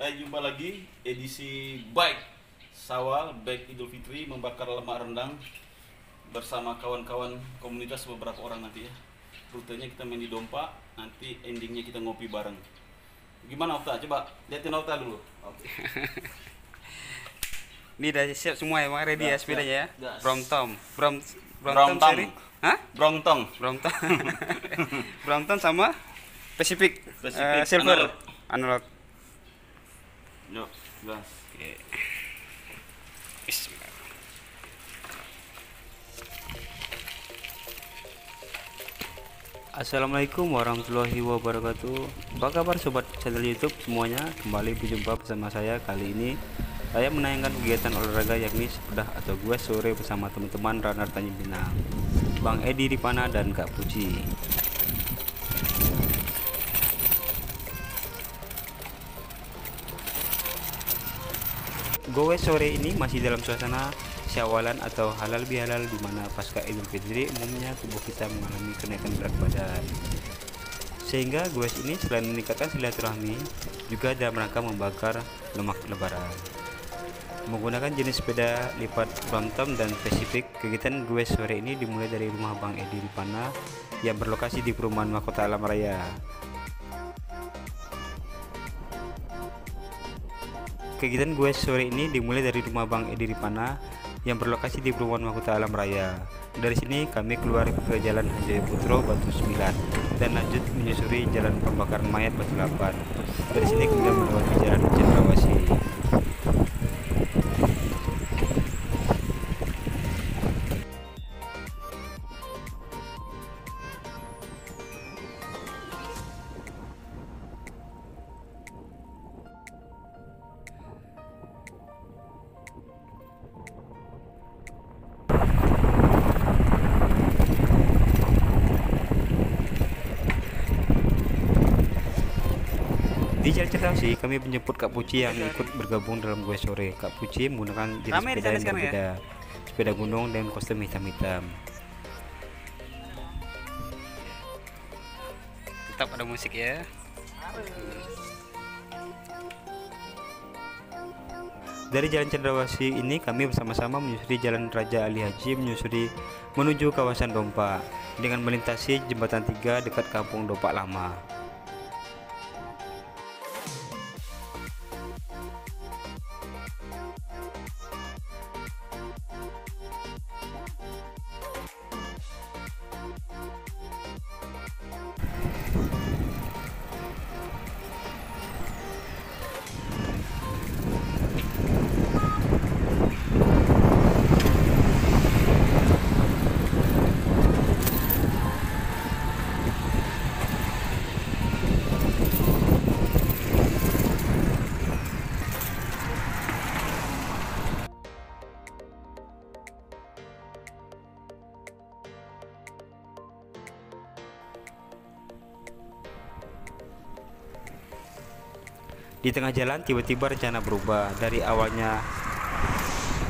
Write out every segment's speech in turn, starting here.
Eh, jumpa lagi edisi bike Sawal Bike Idul Fitri membakar lemak rendang bersama kawan-kawan komunitas beberapa orang nanti ya. Rutenya kita main di Dompa, nanti endingnya kita ngopi bareng. Gimana Okta? Coba liatin Okta dulu. Oke. Ini udah siap semua ya, Bang ready ya sepedanya ya. Brompton. Brom Brompton Brompton. seri. Hah? Brontong. Brompton. Brompton sama Pacific, Pacific eh, Silver analog. analog. Gas. Oke. Assalamualaikum warahmatullahi wabarakatuh. Apa kabar sobat channel youtube semuanya? Kembali berjumpa bersama saya Kali ini. Saya menayangkan kegiatan olahraga yakni sepedah atau gue sore bersama teman-teman runner Tanjung Pinang. Bang Edi Ripana dan Kak Puji Gowe sore ini masih dalam suasana syawalan atau halal bihalal di mana pasca Idul Fitri umumnya tubuh kita mengalami kenaikan berat badan. Sehingga goes ini selain meningkatkan silaturahmi juga dalam rangka membakar lemak lebaran. Menggunakan jenis sepeda lipat Brompton dan Pacific, kegiatan gue sore ini dimulai dari rumah Bang Edi Ripana yang berlokasi di perumahan Mahkota Alam Raya. Kegiatan gue sore ini dimulai dari rumah Bang Edi Ripana yang berlokasi di perumahan Mahkota Alam Raya. Dari sini kami keluar ke Jalan Hanjaya Putro Batu 9 dan lanjut menyusuri Jalan Pembakaran Mayat Batu 8. Dari sini kemudian melewati Jalan Cendrawasih. Jalan Cendrawasih kami menjemput Kak Puci yang ikut bergabung dalam gue sore. Kak Puci menggunakan jenis di sepeda yang ya? berbeda. Sepeda gunung dan kostum hitam-hitam. Tetap ada musik ya. Dari Jalan Cendrawasih ini kami bersama-sama menyusuri Jalan Raja Ali Haji menyusuri menuju kawasan Dompa dengan melintasi jembatan 3 dekat kampung Dompa Lama. Di tengah jalan tiba-tiba rencana berubah dari awalnya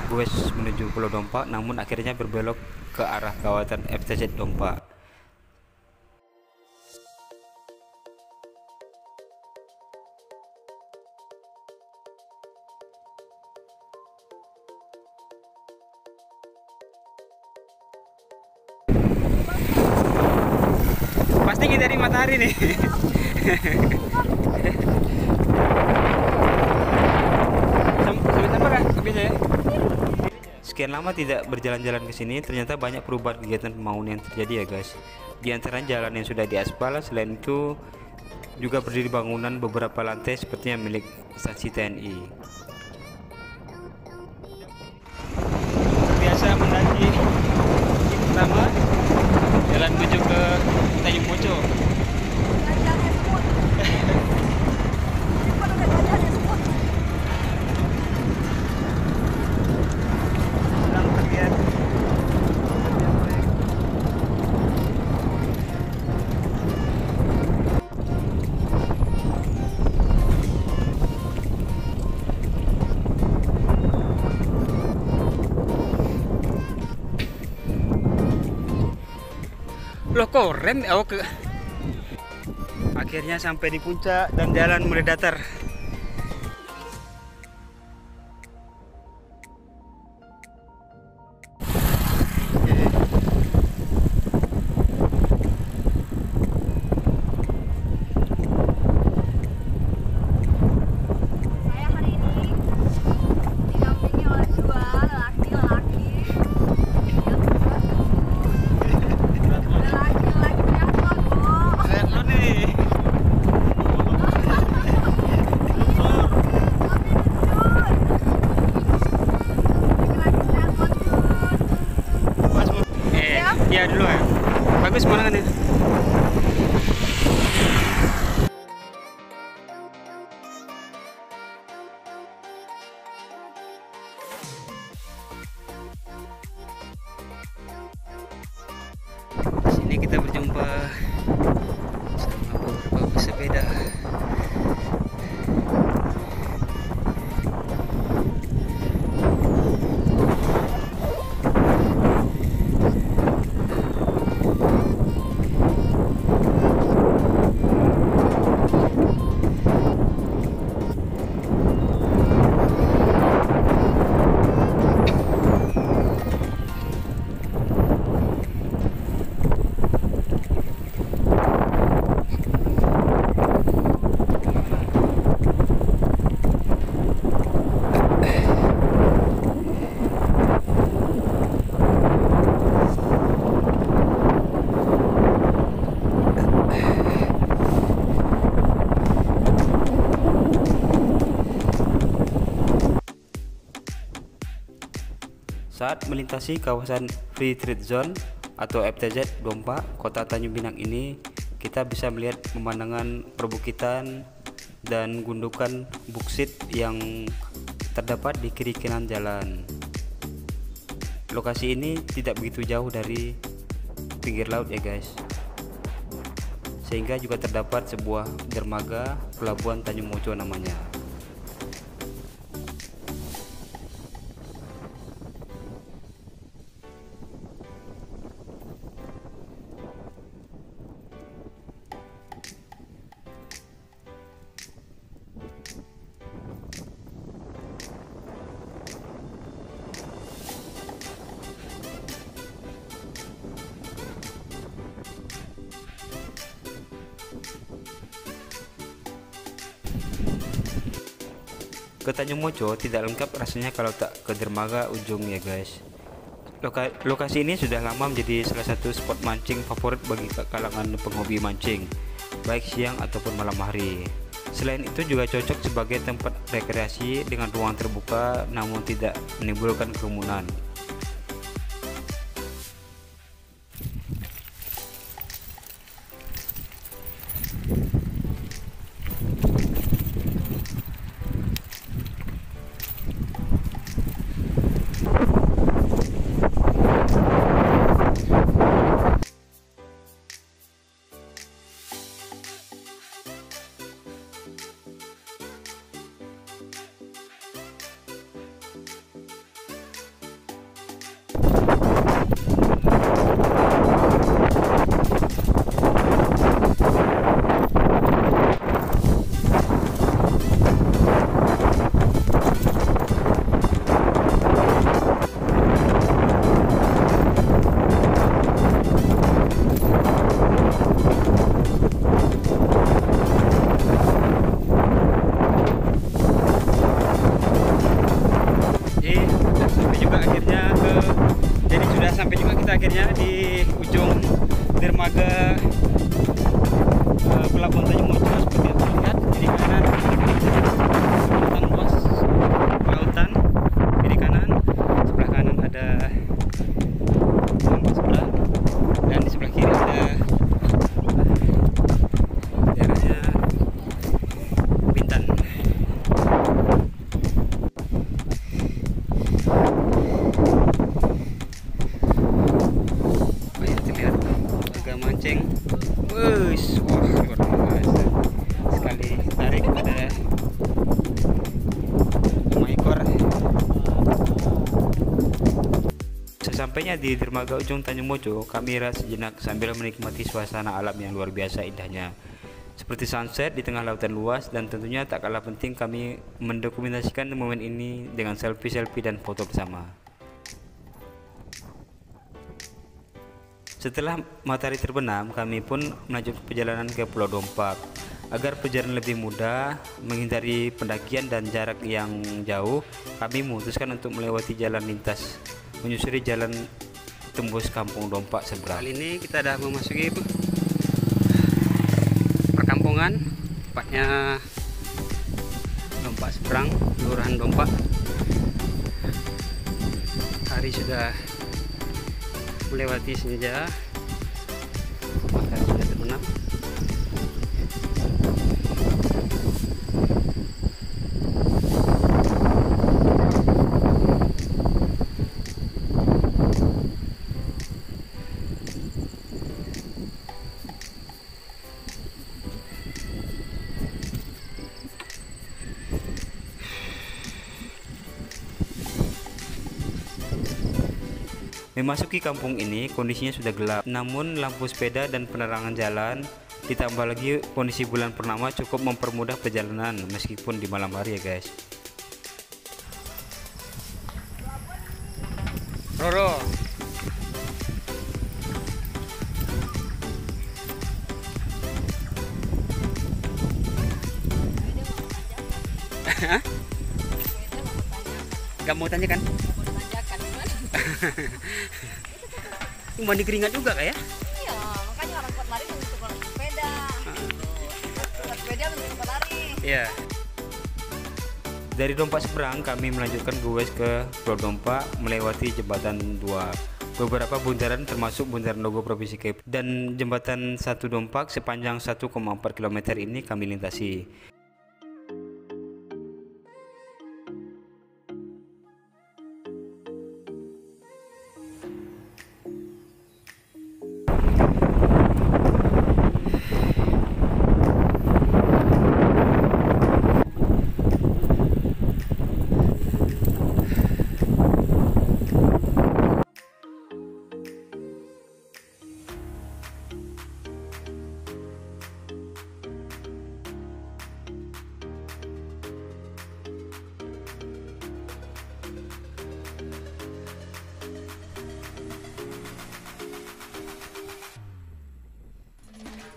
Wes menuju Pulau Dompa namun akhirnya berbelok ke arah kawasan FTZ Dompa. Pasti kita dari matahari nih. Sam- Sampai ya? Sekian lama tidak berjalan-jalan ke sini, ternyata banyak perubahan kegiatan pembangunan yang terjadi ya guys. Di antara jalan yang sudah diaspal, selain itu juga berdiri bangunan beberapa lantai seperti yang milik instansi TNI. Biasa mendaki pertama jalan menuju ke Tanjung Moco. Rem oh ke Akhirnya sampai di puncak dan jalan mulai datar. Iya dulu ya. Bagus pemandangannya. Melintasi kawasan Free Trade Zone atau FTZ Dompa, Kota Tanjung Pinang ini, kita bisa melihat pemandangan perbukitan dan gundukan buksit yang terdapat di kiri kanan jalan. Lokasi ini tidak begitu jauh dari pinggir laut ya guys. Sehingga juga terdapat sebuah dermaga pelabuhan Tanjung Mojo namanya. Tanjung Mojo tidak lengkap rasanya kalau tak ke dermaga ujung ya guys. Loka- lokasi ini sudah lama menjadi salah satu spot mancing favorit bagi kalangan penghobi mancing, baik siang ataupun malam hari. Selain itu juga cocok sebagai tempat rekreasi dengan ruang terbuka namun tidak menimbulkan kerumunan. Sesampainya di dermaga ujung Tanjung Mojo, kami rehat sejenak sambil menikmati suasana alam yang luar biasa indahnya. Seperti sunset di tengah lautan luas dan tentunya tak kalah penting kami mendokumentasikan momen ini dengan selfie-selfie dan foto bersama. Setelah matahari terbenam, kami pun melanjutkan perjalanan ke Pulau Dompak. Agar perjalanan lebih mudah, menghindari pendakian dan jarak yang jauh, kami memutuskan untuk melewati jalan lintas, menyusuri jalan tembus Kampung Dompak seberang. Kali ini kita dah memasuki pe- perkampungan, tepatnya Dompak Seberang, Kelurahan Dompak. Hari sudah melewati senja matahari sudah terbenam Memasuki kampung ini kondisinya sudah gelap, namun lampu sepeda dan penerangan jalan ditambah lagi kondisi bulan purnama cukup mempermudah perjalanan meskipun di malam hari ya guys. Roro? Gak mau tanya kan? Mandi keringat juga kayak? Iya, makanya orang kuat lari untuk orang sepeda. Kuat sepeda untuk kuat lari. Iya. Dari Dompak seberang kami melanjutkan goes ke Pulau Dompak melewati jembatan 2 beberapa bundaran termasuk bundaran Logo Provinsi Kepri dan jembatan satu Dompak sepanjang 1,4 km ini kami lintasi.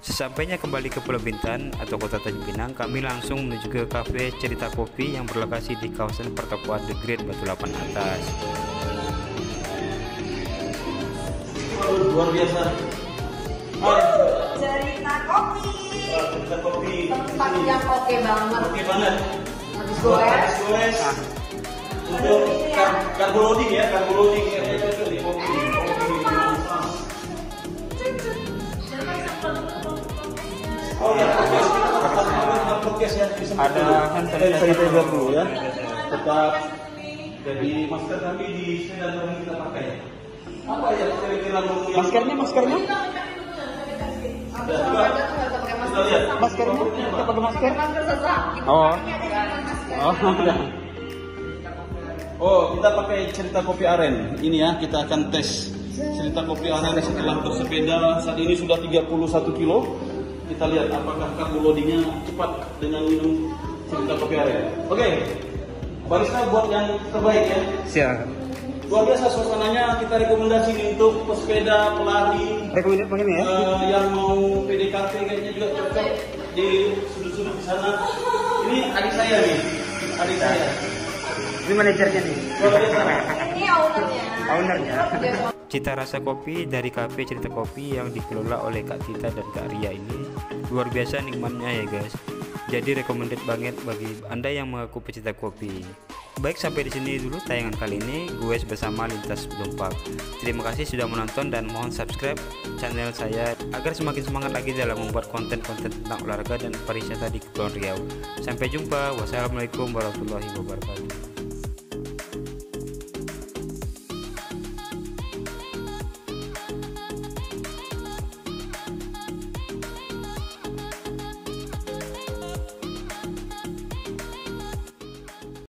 Sesampainya kembali ke Pulau Bintan atau Kota Tanjung Pinang, kami langsung menuju ke kafe Cerita Kopi yang berlokasi di kawasan pertokoan The Great Batu Lapan Atas. Luar biasa. Cerita kopi. Cerita kopi. Tempat yang oke banget. Oke banget. Habis goes. habis goes. Untuk kar karbo loading ya, karbo loading ya, Oh ya, podcast. Ya. Ada hand sanitizer. dulu ya. Tetap. Jadi masker kami di kami kita pakai. Apa ya kira-kira Maskernya, maskernya? Maskernya? Kita pakai masker? Oh. Oh, udah. Oh, kita pakai cerita kopi aren. Ini ya, kita akan tes cerita kopi aren setelah bersepeda. Saat ini sudah 31 kilo. Kita lihat apakah karbo loadingnya cepat dengan minum cerita kopi aren. Oke, barista buat yang terbaik ya. Siap. Luar biasa suasananya. Kita rekomendasi nih untuk pesepeda, pelari, Rekomendasi ya? eh, yang mau PDKT kayaknya juga cocok di sudut-sudut di sana. Ini adik saya nih, adik saya. Ini manajernya nih. Luar biasa. Ini ownernya. Ownernya. Cita rasa kopi dari kafe Cerita Kopi yang dikelola oleh Kak Tita dan Kak Ria ini luar biasa nikmatnya ya guys. Jadi recommended banget bagi Anda yang mengaku pecinta kopi. Baik sampai di sini dulu tayangan kali ini gue bersama Lintas Dompak. Terima kasih sudah menonton dan mohon subscribe channel saya agar semakin semangat lagi dalam membuat konten-konten tentang olahraga dan pariwisata di Kepulauan Riau. Sampai jumpa. Wassalamualaikum warahmatullahi wabarakatuh.